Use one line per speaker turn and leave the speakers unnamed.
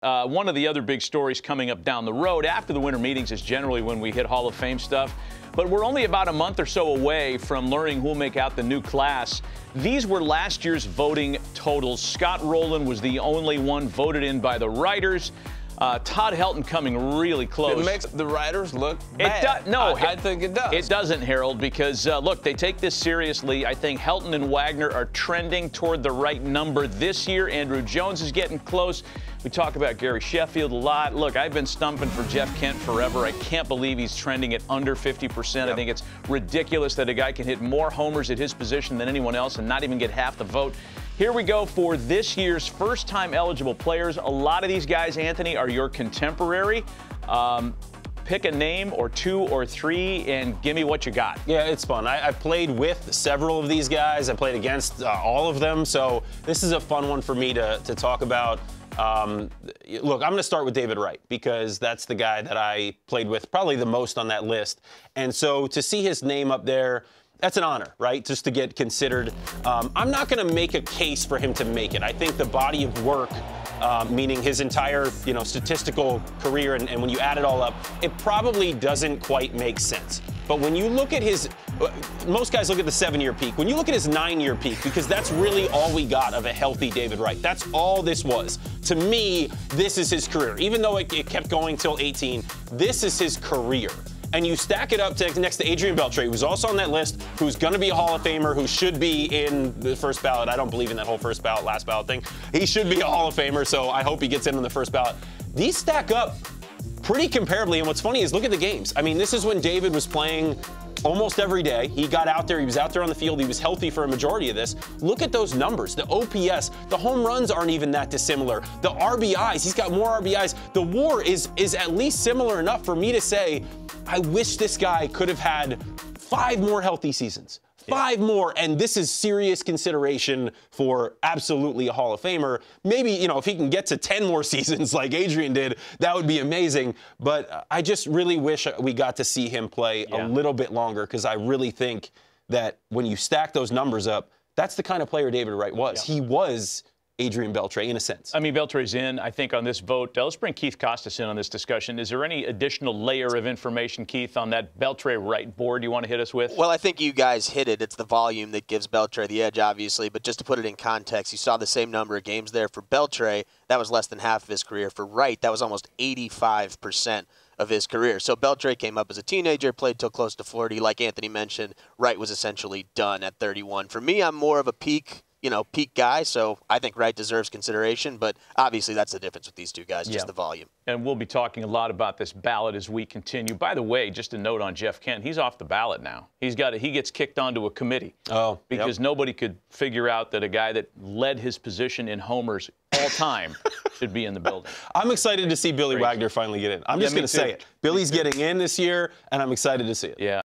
Uh, one of the other big stories coming up down the road after the winter meetings is generally when we hit Hall of Fame stuff. But we're only about a month or so away from learning who'll make out the new class. These were last year's voting totals. Scott Rolen was the only one voted in by the writers. Uh, Todd Helton coming really close.
It makes the writers look
It
bad.
does. No,
I, I think it does.
It doesn't, Harold, because uh, look, they take this seriously. I think Helton and Wagner are trending toward the right number this year. Andruw Jones is getting close. We talk about Gary Sheffield a lot. Look, I've been stumping for Jeff Kent forever. I can't believe he's trending at under 50%. Yep. I think it's ridiculous that a guy can hit more homers at his position than anyone else and not even get half the vote. Here we go for this year's first time eligible players. A lot of these guys, Anthony, are your contemporary. Um, pick a name or two or three and give me what you got.
Yeah, it's fun. I, have played with several of these guys. I played against uh, all of them. So this is a fun one for me to, to talk about. Um, look, I'm going to start with David Wright because that's the guy that I played with probably the most on that list. And so to see his name up there, that's an honor, right? Just to get considered. Um, I'm not going to make a case for him to make it. I think the body of work, uh, meaning his entire, you know, statistical career, and, and when you add it all up, it probably doesn't quite make sense. But when you look at his, uh, most guys look at the seven-year peak. When you look at his nine-year peak, because that's really all we got of a healthy David Wright. That's all this was. To me, this is his career. Even though it, it kept going till 18, this is his career and you stack it up to, next to Adrian Beltre, who's also on that list, who's going to be a Hall of Famer, who should be in the first ballot. I don't believe in that whole first ballot, last ballot thing. He should be a Hall of Famer, so I hope he gets in on the first ballot. These stack up pretty comparably, and what's funny is look at the games. I mean, this is when David was playing almost every day. He got out there, he was out there on the field, he was healthy for a majority of this. Look at those numbers. The OPS, the home runs aren't even that dissimilar. The RBIs, he's got more RBIs. The WAR is is at least similar enough for me to say I wish this guy could have had five more healthy seasons five more, and this is serious consideration for absolutely a Hall of Famer. Maybe, you know, if he can get to 10 more seasons like Adrian did, that would be amazing. But I just really wish we got to see him play yeah. a little bit longer because I really think that when you stack those numbers up, that's the kind of player David Wright was. Yeah. He was Adrian Beltre in a sense.
I mean, Beltre's in, I think, on this vote. Uh, let's bring Keith Costas in on this discussion. Is there any additional layer of information, Keith, on that Beltre Wright board you want to hit us with?
Well, I think you guys hit it. It's the volume that gives Beltre the edge, obviously. But just to put it in context, you saw the same number of games there for Beltre. That was less than half of his career. For Wright, that was almost 85% of his career. So Beltre came up as a teenager, played till close to 40. Like Anthony mentioned, Wright was essentially done at 31. For me, I'm more of a peak you know, peak guy, so I think Wright deserves consideration. But obviously, that's the difference with these two guys, just yeah. the volume.
And we'll be talking a lot about this ballot as we continue. By the way, just a note on Jeff Kent: he's off the ballot now. He's got a, he gets kicked onto a committee.
Oh,
because
yep.
nobody could figure out that a guy that led his position in homers all time should be in the building.
I'm excited to see Billy Crazy. Wagner finally get in. I'm yeah, just going to say it. Billy's getting in this year, and I'm excited to see it.
Yeah.